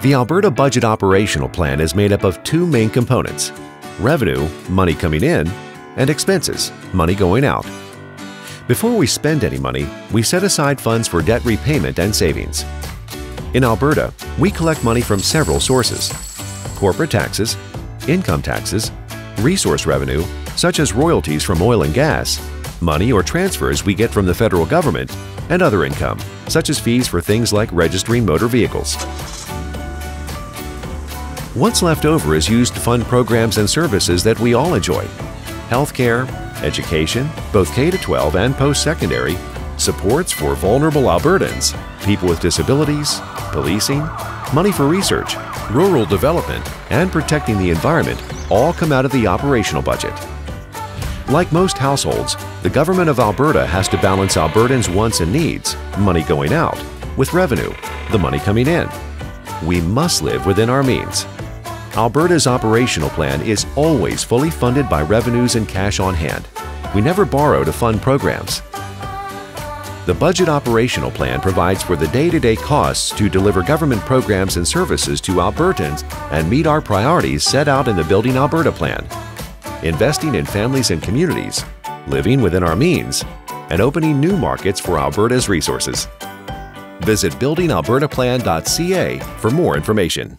The Alberta Budget Operational Plan is made up of two main components revenue, money coming in, and expenses, money going out. Before we spend any money, we set aside funds for debt repayment and savings. In Alberta, we collect money from several sources corporate taxes, income taxes, resource revenue, such as royalties from oil and gas, money or transfers we get from the federal government, and other income, such as fees for things like registering motor vehicles. What's left over is used to fund programs and services that we all enjoy. Healthcare, education, both K-12 and post-secondary, supports for vulnerable Albertans, people with disabilities, policing, money for research, rural development, and protecting the environment all come out of the operational budget. Like most households, the Government of Alberta has to balance Albertans' wants and needs, money going out, with revenue, the money coming in. We must live within our means. Alberta's operational plan is always fully funded by revenues and cash on hand. We never borrow to fund programs. The Budget Operational Plan provides for the day-to-day costs to deliver government programs and services to Albertans and meet our priorities set out in the Building Alberta Plan. Investing in families and communities, living within our means, and opening new markets for Alberta's resources. Visit buildingalbertaplan.ca for more information.